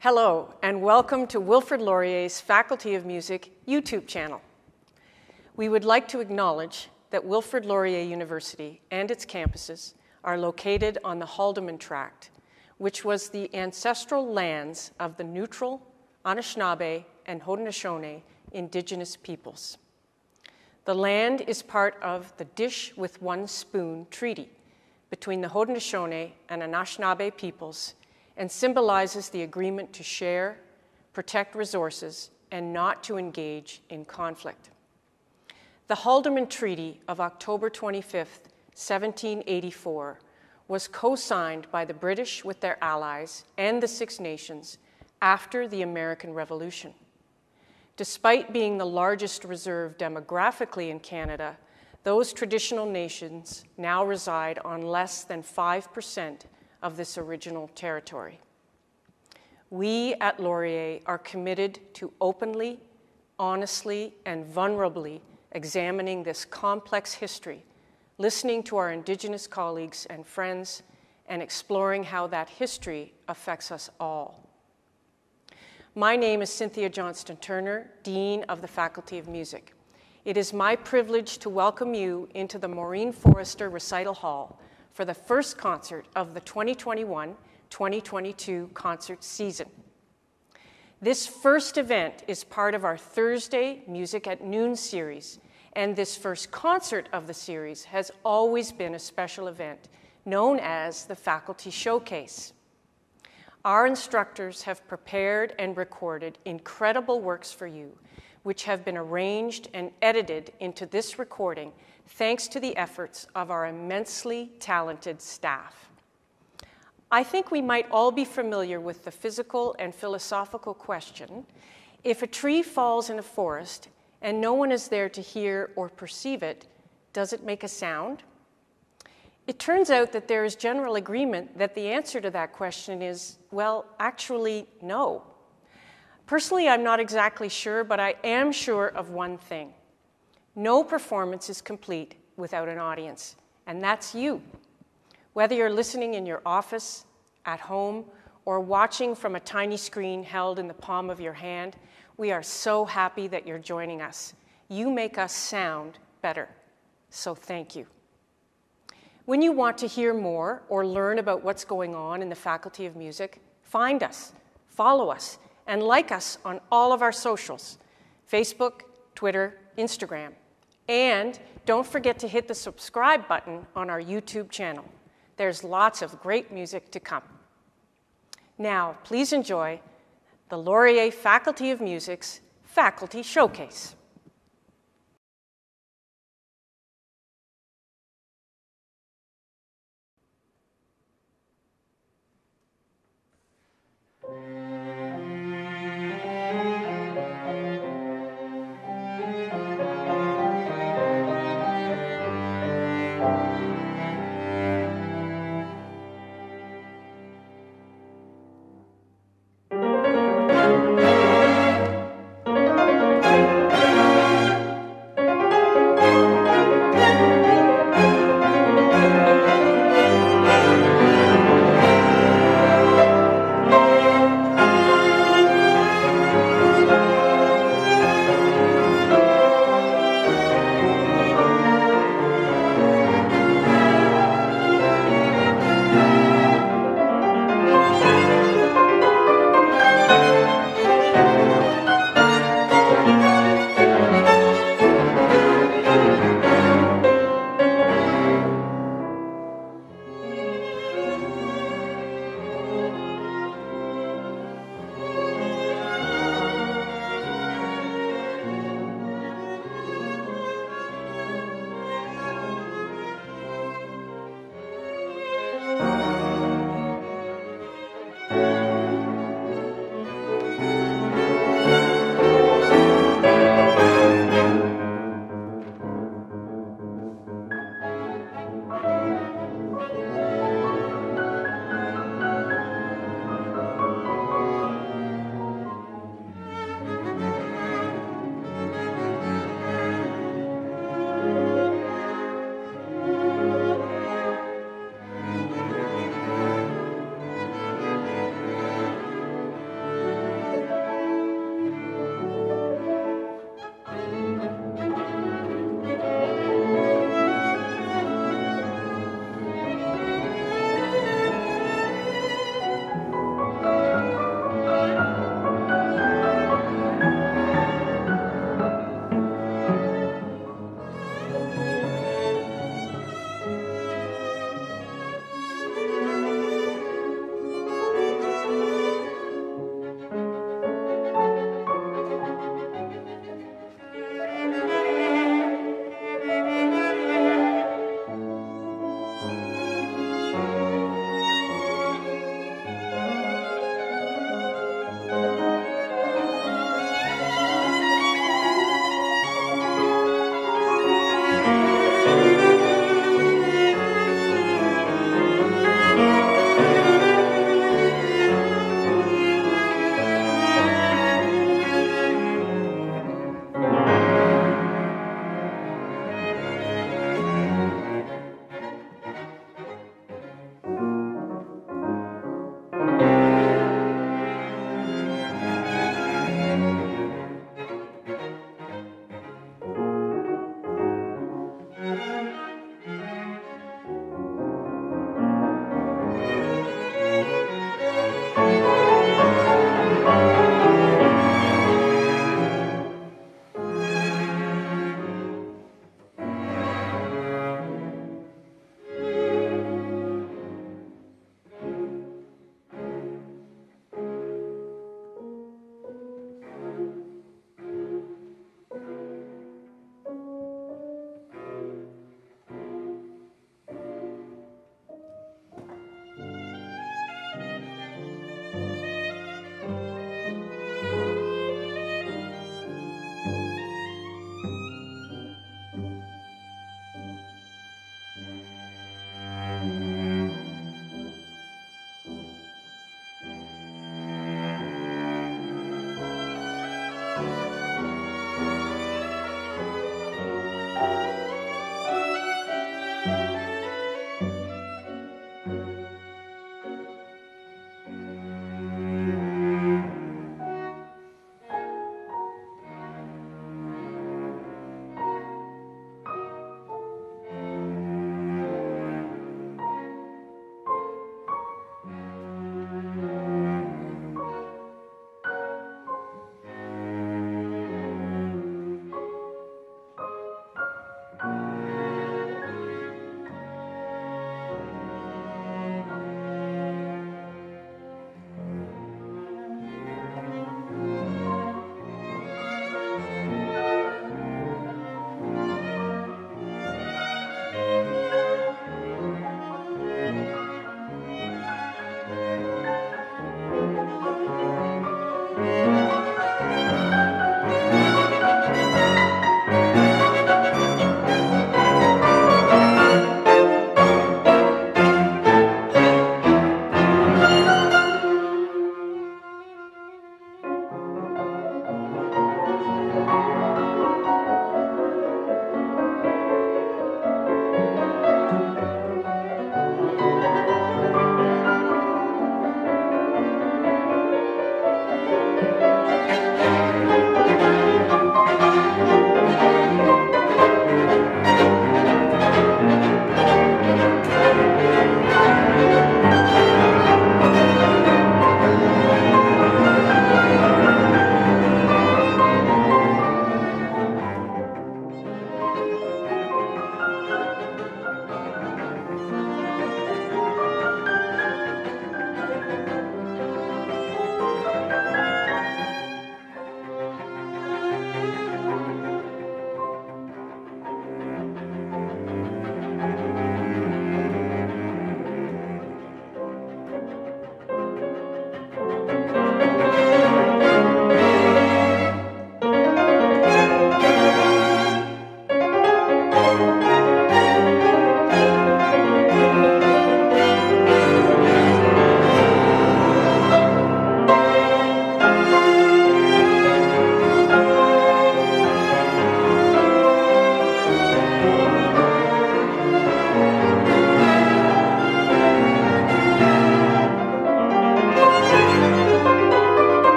Hello, and welcome to Wilfrid Laurier's Faculty of Music YouTube channel. We would like to acknowledge that Wilfrid Laurier University and its campuses are located on the Haldimand Tract, which was the ancestral lands of the neutral Anishinaabe and Haudenosaunee indigenous peoples. The land is part of the Dish with One Spoon Treaty between the Haudenosaunee and Anishinaabe peoples and symbolizes the agreement to share, protect resources, and not to engage in conflict. The Haldimand Treaty of October 25, 1784, was co signed by the British with their allies and the Six Nations after the American Revolution. Despite being the largest reserve demographically in Canada, those traditional nations now reside on less than 5% of this original territory. We at Laurier are committed to openly, honestly, and vulnerably examining this complex history, listening to our Indigenous colleagues and friends, and exploring how that history affects us all. My name is Cynthia Johnston Turner, Dean of the Faculty of Music. It is my privilege to welcome you into the Maureen Forrester Recital Hall for the first concert of the 2021 2022 concert season. This first event is part of our Thursday Music at Noon series, and this first concert of the series has always been a special event known as the Faculty Showcase. Our instructors have prepared and recorded incredible works for you, which have been arranged and edited into this recording thanks to the efforts of our immensely talented staff. I think we might all be familiar with the physical and philosophical question if a tree falls in a forest and no one is there to hear or perceive it, does it make a sound? It turns out that there is general agreement that the answer to that question is well, actually, no. Personally, I'm not exactly sure, but I am sure of one thing no performance is complete without an audience, and that's you. Whether you're listening in your office, at home, or watching from a tiny screen held in the palm of your hand, we are so happy that you're joining us. You make us sound better, so thank you. When you want to hear more or learn about what's going on in the Faculty of Music, find us, follow us, and like us on all of our socials Facebook, Twitter, Instagram. And don't forget to hit the subscribe button on our YouTube channel. There's lots of great music to come. Now, please enjoy the Laurier Faculty of Music's Faculty Showcase.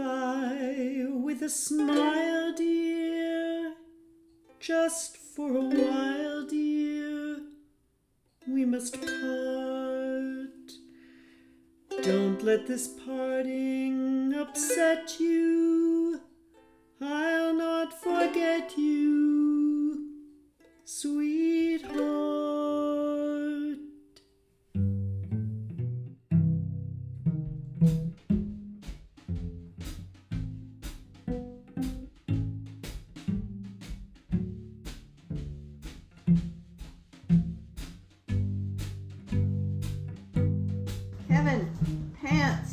goodbye with a smile, dear. Just for a while, dear. We must part. Don't let this parting upset you. Kevin, pants.